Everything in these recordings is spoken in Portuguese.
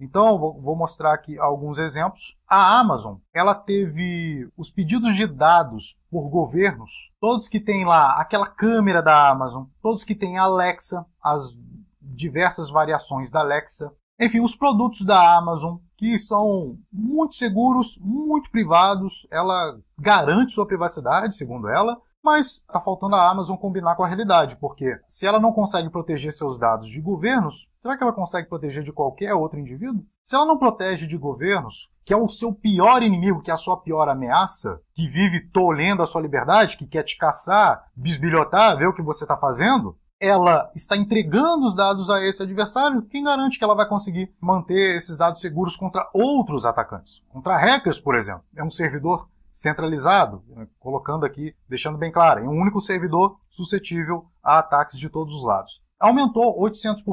Então, vou mostrar aqui alguns exemplos. A Amazon, ela teve os pedidos de dados por governos, todos que têm lá aquela câmera da Amazon, todos que têm Alexa, as diversas variações da Alexa, enfim, os produtos da Amazon, que são muito seguros, muito privados, ela garante sua privacidade, segundo ela, mas está faltando a Amazon combinar com a realidade, porque se ela não consegue proteger seus dados de governos, será que ela consegue proteger de qualquer outro indivíduo? Se ela não protege de governos, que é o seu pior inimigo, que é a sua pior ameaça, que vive tolhendo a sua liberdade, que quer te caçar, bisbilhotar, ver o que você está fazendo, ela está entregando os dados a esse adversário, quem garante que ela vai conseguir manter esses dados seguros contra outros atacantes? Contra hackers, por exemplo. É um servidor centralizado, né, colocando aqui, deixando bem claro, em um único servidor suscetível a ataques de todos os lados. Aumentou 800%.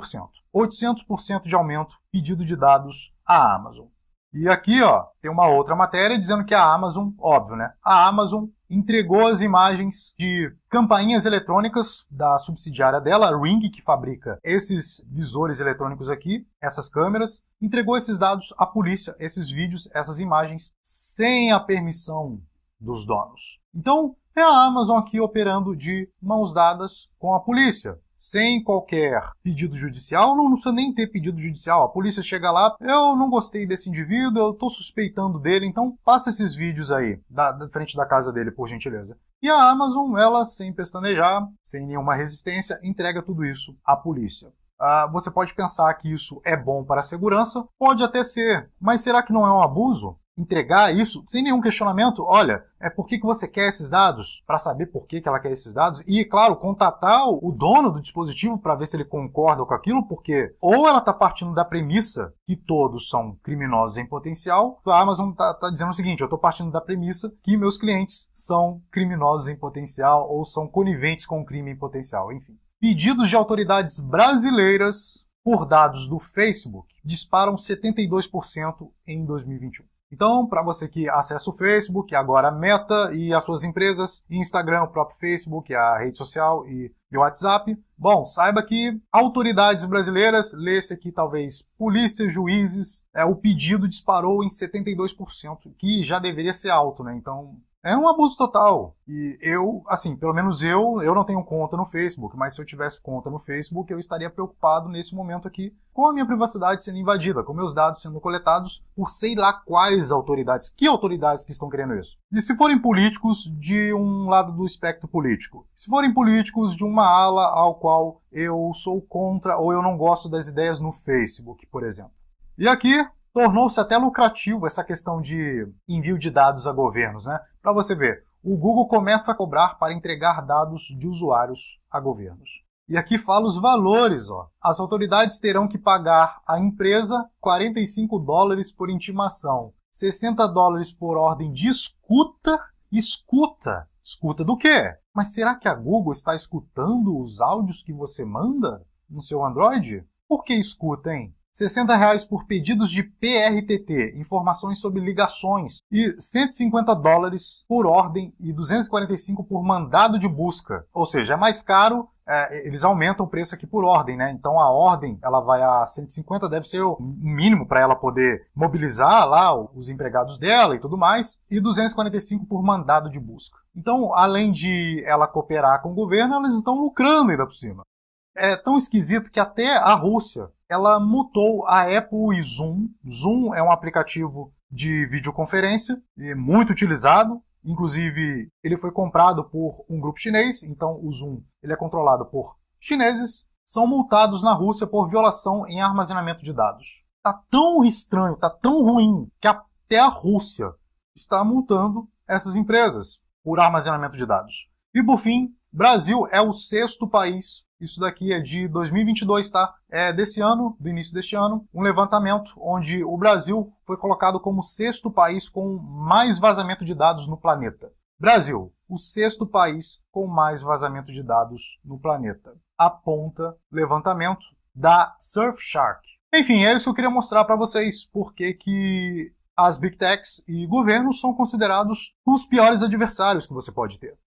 800% de aumento pedido de dados à Amazon. E aqui, ó, tem uma outra matéria dizendo que a Amazon, óbvio, né? A Amazon entregou as imagens de campainhas eletrônicas da subsidiária dela, a Ring, que fabrica esses visores eletrônicos aqui, essas câmeras, entregou esses dados à polícia, esses vídeos, essas imagens, sem a permissão dos donos. Então, é a Amazon aqui operando de mãos dadas com a polícia sem qualquer pedido judicial, não precisa nem ter pedido judicial. A polícia chega lá, eu não gostei desse indivíduo, eu estou suspeitando dele, então passa esses vídeos aí da, da, frente da casa dele, por gentileza. E a Amazon, ela, sem pestanejar, sem nenhuma resistência, entrega tudo isso à polícia. Uh, você pode pensar que isso é bom para a segurança, pode até ser, mas será que não é um abuso? Entregar isso sem nenhum questionamento. Olha, é por que, que você quer esses dados? Para saber por que, que ela quer esses dados. E, claro, contatar o dono do dispositivo para ver se ele concorda com aquilo, porque ou ela está partindo da premissa que todos são criminosos em potencial, a Amazon está tá dizendo o seguinte: eu estou partindo da premissa que meus clientes são criminosos em potencial ou são coniventes com crime em potencial, enfim. Pedidos de autoridades brasileiras por dados do Facebook disparam 72% em 2021. Então, para você que acessa o Facebook, agora a Meta e as suas empresas, Instagram, o próprio Facebook, a rede social e o WhatsApp, bom, saiba que autoridades brasileiras, lê-se aqui talvez polícia, juízes, é, o pedido disparou em 72%, que já deveria ser alto, né? Então, é um abuso total. E eu, assim, pelo menos eu, eu não tenho conta no Facebook, mas se eu tivesse conta no Facebook, eu estaria preocupado nesse momento aqui com a minha privacidade sendo invadida, com meus dados sendo coletados por sei lá quais autoridades. Que autoridades que estão querendo isso? E se forem políticos de um lado do espectro político? Se forem políticos de uma ala ao qual eu sou contra ou eu não gosto das ideias no Facebook, por exemplo. E aqui, tornou-se até lucrativo essa questão de envio de dados a governos, né? Para você ver, o Google começa a cobrar para entregar dados de usuários a governos. E aqui fala os valores, ó. As autoridades terão que pagar à empresa 45 dólares por intimação, 60 dólares por ordem de escuta. Escuta? Escuta do quê? Mas será que a Google está escutando os áudios que você manda no seu Android? Por que escuta, hein? 60 reais por pedidos de PRTT, informações sobre ligações, e 150 dólares por ordem e 245 por mandado de busca. Ou seja, é mais caro é, eles aumentam o preço aqui por ordem, né? Então a ordem ela vai a 150, deve ser o mínimo para ela poder mobilizar lá os empregados dela e tudo mais, e 245 por mandado de busca. Então, além de ela cooperar com o governo, elas estão lucrando ainda por cima. É tão esquisito que até a Rússia ela mutou a Apple e Zoom. Zoom é um aplicativo de videoconferência muito utilizado. Inclusive, ele foi comprado por um grupo chinês, então o Zoom ele é controlado por chineses. São multados na Rússia por violação em armazenamento de dados. Tá tão estranho, tá tão ruim que até a Rússia está multando essas empresas por armazenamento de dados. E por fim, Brasil é o sexto país isso daqui é de 2022, tá? É desse ano, do início deste ano, um levantamento onde o Brasil foi colocado como sexto país com mais vazamento de dados no planeta. Brasil, o sexto país com mais vazamento de dados no planeta. Aponta levantamento da Surfshark. Enfim, é isso que eu queria mostrar para vocês, porque que as big techs e governos são considerados os piores adversários que você pode ter.